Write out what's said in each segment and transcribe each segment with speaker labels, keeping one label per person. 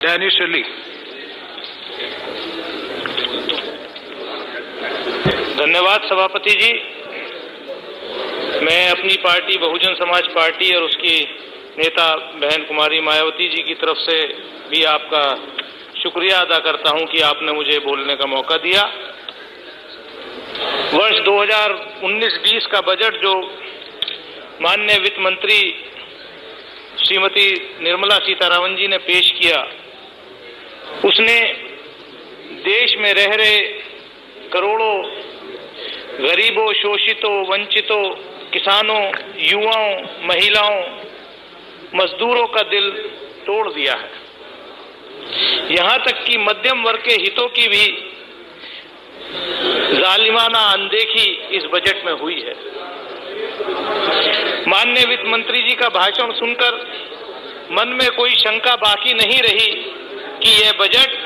Speaker 1: Danish Lee.
Speaker 2: धन्यवाद सभापति जी मैं अपनी पार्टी, बहुजन समाज पार्टी और उसकी नेता बहन कुमारी मायावती जी की तरफ़ से भी आपका शुक्रिया अदा करता हूँ कि आपने मुझे बोलने का मौका दिया वर्ष 2019-20 का बजट जो माननीय वित्त मंत्री श्रीमती निर्मला सीतारामन जी ने पेश किया उसने देश में रह रहे करोड़ों गरीबों, शोषितों, वंचितों, किसानों, युवाओं, महिलाओं, मजदूरों का दिल तोड़ दिया है। यहाँ तक कि मध्यम वर्ग के हितों की भी जालिमाना अनदेखी इस बजट में हुई है। माननीय वित्त मंत्री जी का भाषण सुनकर मन में कोई शंका बाकी नहीं रही कि यह बजट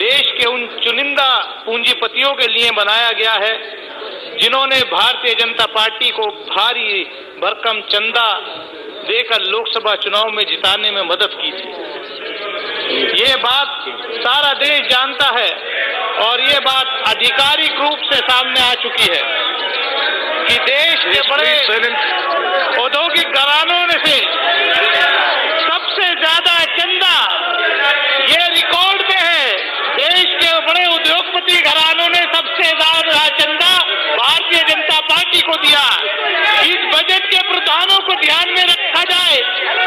Speaker 2: देश के उन चुनिंदा पूंजीपतियों के लिए बनाया गया है जिन्होंने भारतीय जनता पार्टी को भारी भरकम चंदा देकर लोकसभा चुनाव में जिताने में मदद की थी। ये बात सारा देश जानता है और ये बात आधिकारिक रूप से सामने आ चुकी है कि देश के बड़े औद्योगिक घरानों ने से सबसे ज़्यादा चंदा ये रिकॉर्ड में है देश के बड़े उद्योगपति घरानों ने सबसे ज़्यादा चंदा भारतीय जनता पार्टी को दिया इस बजट के प्रावधानों को ध्यान में रखा जाए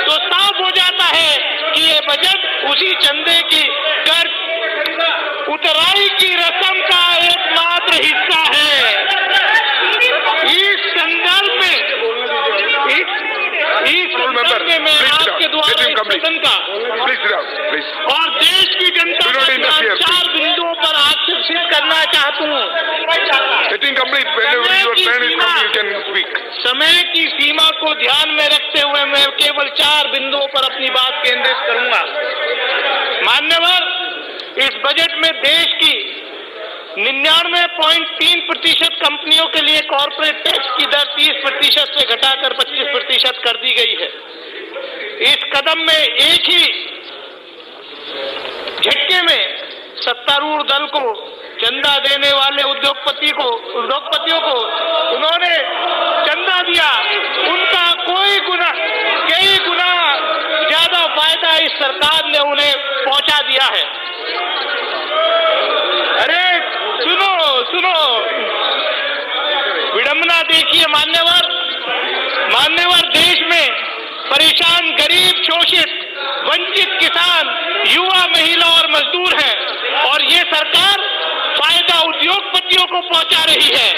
Speaker 2: तो साफ़ हो जाता है कि ये बजट उसी चंदे की कर। उतराई की रस्म का एकमात्र हिस्सा है। इस संदर्भ में इस इस संदर्भ में मैं आपके द्वारा सदन का. और देश की जनता का चार बिंदुओं पर आकर्षित करना चाहता हूँ।
Speaker 1: Sitting complete. Whenever your turn is come, you can speak.
Speaker 2: समय की सीमा को ध्यान में रखते हुए मैं केवल चार बिंदुओं पर अपनी बात केंद्रित करूँगा मान्यवर इस बजट में देश की निन्यानवे पॉइंट तीन प्रतिशत कंपनियों के लिए कॉरपोरेट टैक्स की दर तीस प्रतिशत से घटाकर पच्चीस प्रतिशत कर दी गई है इस कदम में एक ही झटके में सत्तारूढ़ दल को चंदा देने वाले उद्योगपति को उद्योगपतियों को उन्होंने चंदा दिया उनका कोई गुना कई गुना ज़्यादा फ़ायदा इस सरकार ने उन्हें पहुँचा दिया है अरे सुनो सुनो विडंबना देखिए मान्यवर मान्यवर देश में परेशान गरीब शोषित वंचित किसान युवा महिला और मजदूर हैं और ये सरकार फ़ायदा उद्योगपतियों को पहुँचा रही है।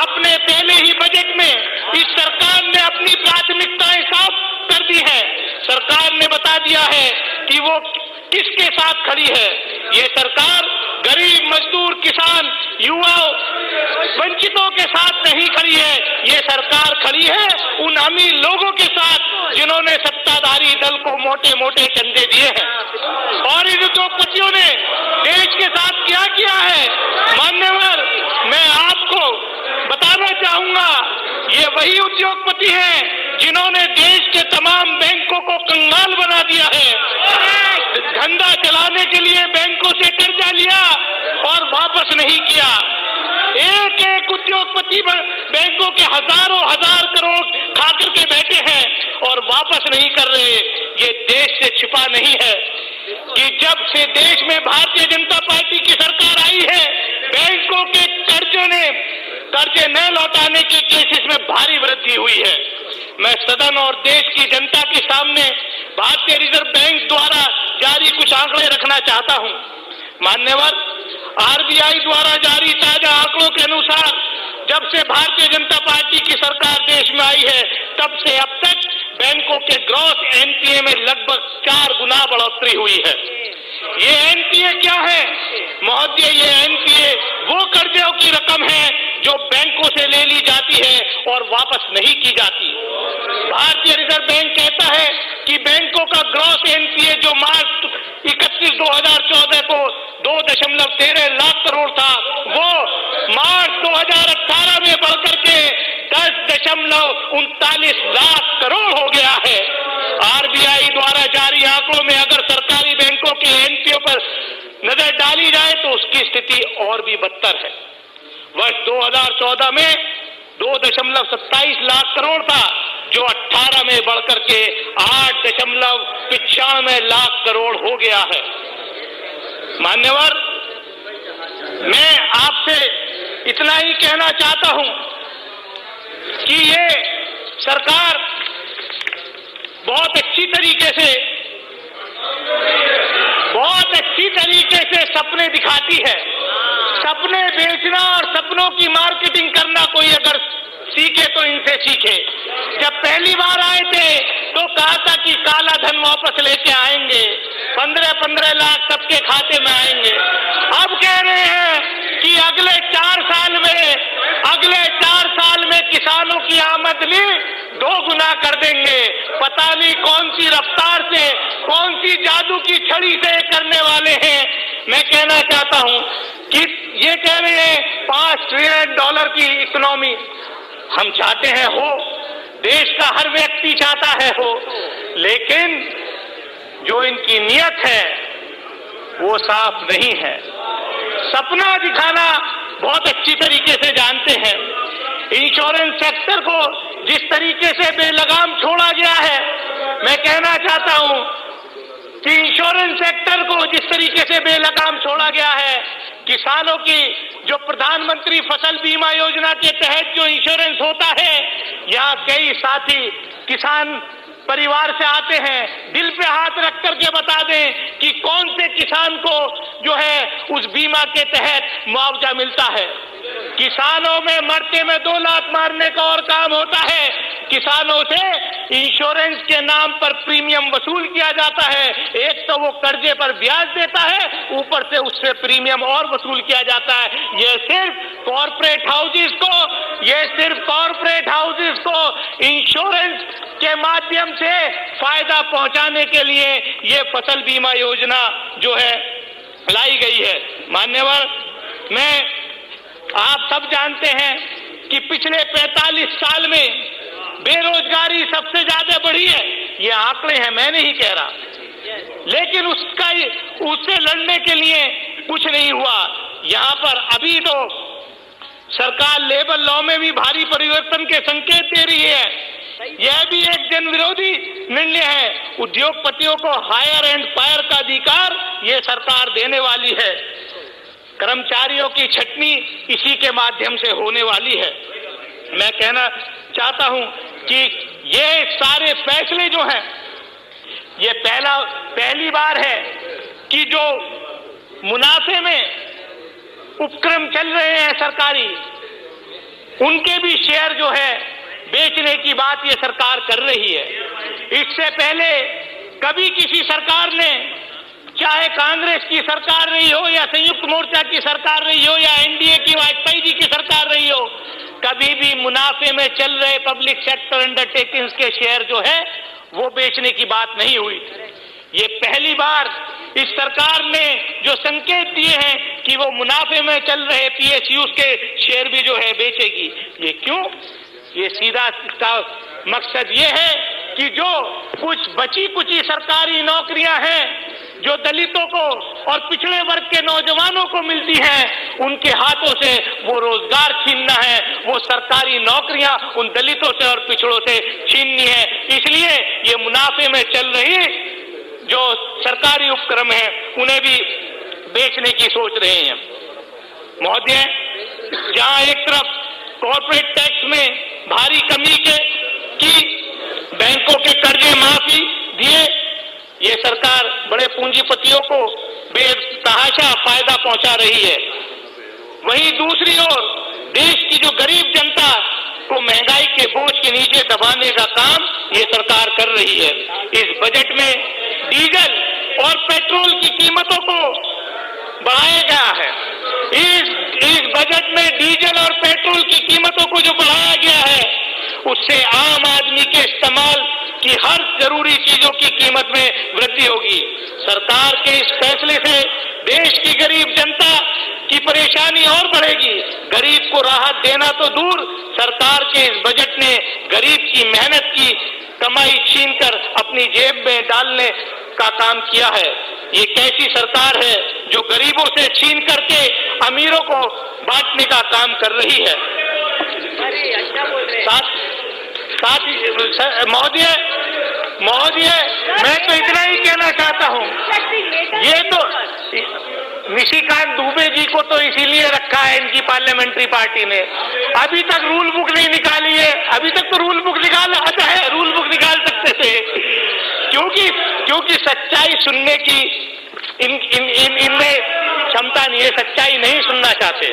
Speaker 2: अपने पहले ही बजट में इस सरकार ने अपनी प्राथमिकताएँ साफ़ कर दी है। सरकार ने बता दिया है कि वो किसके साथ खड़ी है। ये सरकार गरीब, मजदूर, किसान, युवा, वंचितों के साथ नहीं खड़ी है। ये सरकार खड़ी है उन अमीर लोगों के साथ जिन्होंने सत्ताधारी दल को मोटे मोटे चंदे दिए हैं। और इन उद्योगपतियों ने देश के साथ क्या किया है? मान्यवर चाहूँगा ये वही उद्योगपति हैं जिन्होंने देश के तमाम बैंकों को कंगाल बना दिया है। धंधा चलाने के लिए बैंकों से कर्जा लिया और वापस नहीं किया। एक एक उद्योगपति बैंकों के हज़ारों हज़ार करोड़ खा करके बैठे हैं और वापस नहीं कर रहे। ये देश से छिपा नहीं है। कि जब से देश में भारतीय जनता पार्टी की सरकार आई है, बैंकों के कर्जों ने, कर्जे न लौटाने के केसेस में भारी वृद्धि हुई है। मैं सदन और देश की जनता के सामने भारतीय रिज़र्व बैंक द्वारा जारी कुछ आंकड़े रखना चाहता हूँ। मान्यवर आरबीआई द्वारा जारी ताज़ा आंकड़ों के अनुसार, जब से भारतीय जनता पार्टी की सरकार देश में आई है, तब से अब तक बैंकों के ग्रॉस एनपीए में लगभग चार गुना बढ़ोतरी हुई है। ये एनपीए क्या है? महोदय, ये एनपीए सैतालीस लाख करोड़ हो गया है। आरबीआई द्वारा जारी आंकड़ों में अगर सरकारी बैंकों के एनपीओ पर नज़र डाली जाए तो उसकी स्थिति और भी बदतर है। वर्ष 2014 में दो दशमलव सत्ताईस लाख करोड़ था, जो 18 में बढ़कर के आठ दशमलव पिचानवे लाख करोड़ हो गया है। मान्यवर, मैं आपसे इतना ही कहना चाहता हूँ कि ये सरकार बहुत अच्छी तरीके से, बहुत अच्छी तरीके से सपने दिखाती है। सपने बेचना और सपनों की मार्केटिंग करना कोई अगर सीखे तो इनसे सीखे। जब पहली बार आए थे तो कहा था कि काला धन वापस लेके आएँगे पंद्रह पंद्रह लाख सबके खाते में आएँगे अब कह रहे हैं कि अगले चार साल में अगले चार साल में किसानों की आमदनी दो गुना कर देंगे। पता नहीं कौन सी रफ्तार से, कौन सी जादू की छड़ी से करने वाले हैं। मैं कहना चाहता हूँ कि ये कह रहे हैं पाँच ट्रिलियन डॉलर की इकोनॉमी हम चाहते हैं हो। देश का हर व्यक्ति चाहता है हो। लेकिन जो इनकी नियत है, वो साफ़ नहीं है। सपना दिखाना बहुत अच्छी तरीके से जानते हैं। इंश्योरेंस सेक्टर को जिस तरीके से बेलगाम छोड़ा गया है, मैं कहना चाहता हूँ, कि इंश्योरेंस सेक्टर को जिस तरीके से बेलगाम छोड़ा गया है, किसानों की जो प्रधानमंत्री फ़सल बीमा योजना के तहत जो इंश्योरेंस होता है यहाँ कई साथी किसान परिवार से आते हैं, दिल पे हाथ रख करके बता दें कि कौन से किसान को जो है उस बीमा के तहत मुआवजा मिलता है। किसानों में मरते में दो लाख मारने का और काम होता है किसानों से इंश्योरेंस के नाम पर प्रीमियम वसूल किया जाता है। एक तो वो कर्जे पर ब्याज देता है, ऊपर से उससे प्रीमियम और वसूल किया जाता है। ये सिर्फ़ कॉरपोरेट हाउसेस को, ये सिर्फ़ कॉरपोरेट हाउसेस को इंश्योरेंस के माध्यम से फ़ायदा पहुँचाने के लिए ये फ़सल बीमा योजना जो है, लाई गई है। मान्यवर, मैं, आप सब जानते हैं कि पिछले 45 साल में बेरोजगारी सबसे ज़्यादा बढ़ी है। ये आंकड़े हैं, मैं नहीं कह रहा। लेकिन उसका उससे लड़ने के लिए कुछ नहीं हुआ। यहाँ पर अभी तो सरकार लेबर लॉ में भी भारी परिवर्तन के संकेत दे रही है। यह भी एक जन विरोधी निर्णय है। उद्योगपतियों को हायर एंड फायर का अधिकार ये सरकार देने वाली है। कर्मचारियों की छटनी इसी के माध्यम से होने वाली है। मैं कहना चाहता हूँ कि ये सारे फैसले जो हैं, ये पहला, पहली बार है कि जो मुनाफे में उपक्रम चल रहे हैं सरकारी, उनके भी शेयर जो है बेचने की बात ये सरकार कर रही है। इससे पहले कभी किसी सरकार ने, चाहे कांग्रेस की सरकार रही हो या संयुक्त मोर्चा की सरकार रही हो या एनडीए की, वाजपेयी जी की सरकार रही हो कभी भी मुनाफे में चल रहे पब्लिक सेक्टर अंडरटेकिंग्स के शेयर जो है, वो बेचने की बात नहीं हुई ये पहली बार इस सरकार ने जो संकेत दिए हैं कि वो मुनाफे में चल रहे पीएसयू के शेयर भी जो है बेचेगी, ये क्यों? ये सीधा मकसद ये है कि जो कुछ बची कुची सरकारी नौकरियाँ हैं, जो दलितों को और पिछड़े वर्ग के नौजवानों को मिलती हैं, उनके हाथों से वो रोज़गार छीनना है। वो सरकारी नौकरियाँ उन दलितों से और पिछड़ों से छीननी है। इसलिए ये मुनाफे में चल रही जो सरकारी उपक्रम है, उन्हें भी बेचने की सोच रहे हैं। महोदय, जहाँ एक तरफ़ कॉरपोरेट टैक्स में भारी कमी के की बैंकों के कर्जे माफ़ी दिए ये सरकार बड़े पूंजीपतियों को बेतहाशा फ़ायदा पहुँचा रही है। वहीं दूसरी ओर, देश की जो गरीब जनता को महँगाई के बोझ के नीचे दबाने का काम ये सरकार कर रही है। इस बजट में डीजल और पेट्रोल की कीमतों को बढ़ाया गया है। इस इस बजट में डीजल और पेट्रोल की कीमतों को जो बढ़ाया गया है उससे आम आदमी के इस्तेमाल की हर ज़रूरी चीज़ों की कीमत में वृद्धि होगी। सरकार के इस फैसले से देश की गरीब जनता की परेशानी और बढ़ेगी। गरीब को राहत देना तो दूर। सरकार के इस बजट ने गरीब की मेहनत की कमाई छीन कर अपनी जेब में डालने का काम किया है। ये कैसी सरकार है जो गरीबों से छीन करके अमीरों को बांटने का काम कर रही है। साथ साथ ही महोदय महोदय मैं तो इतना ही कहना चाहता हूँ। ये तो निशिकांत दुबे जी को तो इसीलिए रखा है इनकी पार्लियामेंट्री पार्टी ने। अभी तक रूल बुक नहीं निकाली है। अभी तक तो रूल बुक निकाल आता है। रूल बुक निकाल सकते थे। क्योंकि क्योंकि सच्चाई सुनने की इन इन इन, इनमें क्षमता नहीं है, सच्चाई नहीं सुनना चाहते।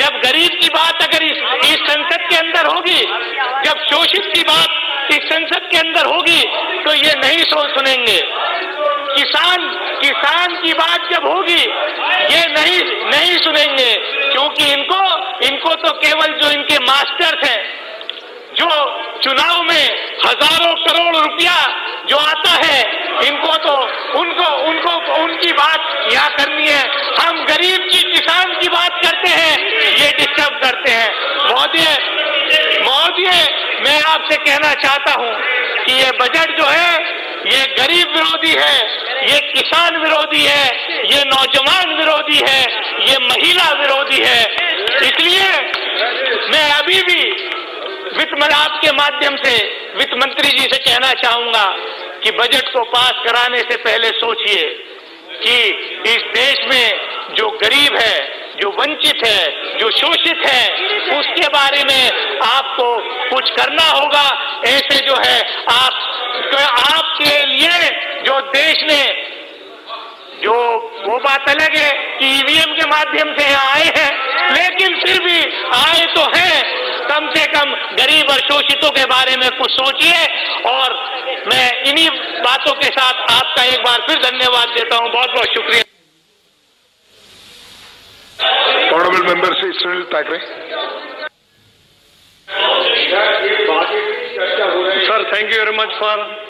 Speaker 2: जब गरीब की बात अगर इस इस संसद के अंदर होगी, जब शोषित की बात इस संसद के अंदर होगी तो ये नहीं सो, सुनेंगे। किसान किसान की बात जब होगी, ये नहीं नहीं सुनेंगे, क्योंकि इनको इनको तो केवल जो इनके मास्टर्स हैं जो चुनाव में हज़ारों करोड़ रुपया जो आता है, इनको तो उनको उनको, उनकी बात यहाँ करनी है। हम गरीब की, किसान की बात करते हैं, ये डिस्टर्ब करते हैं। महोदय महोदय, मैं आपसे कहना चाहता हूँ कि ये बजट जो है, ये गरीब विरोधी है, ये किसान विरोधी है, ये नौजवान विरोधी है, ये महिला विरोधी है। इसलिए मैं अभी भी वित्त मंत्रालय आपके माध्यम से वित्त मंत्री जी से कहना चाहूँगा कि बजट को पास कराने से पहले सोचिए कि इस देश में जो गरीब है, जो वंचित है, जो शोषित है, उसके बारे में आपको कुछ करना होगा। ऐसे जो है, आप तो आपके लिए जो देश ने, जो वो बात अलग है कि ईवीएम के माध्यम से आए हैं, लेकिन फिर भी आए तो हैं। कम से कम गरीब और शोषितों के बारे में कुछ सोचिए। और मैं इन्हीं बातों के साथ आपका एक बार फिर धन्यवाद देता हूँ। बहुत बहुत शुक्रिया।
Speaker 1: ऑनरेबल मेंबर से Sunil Thackeray
Speaker 2: sir thank you very much for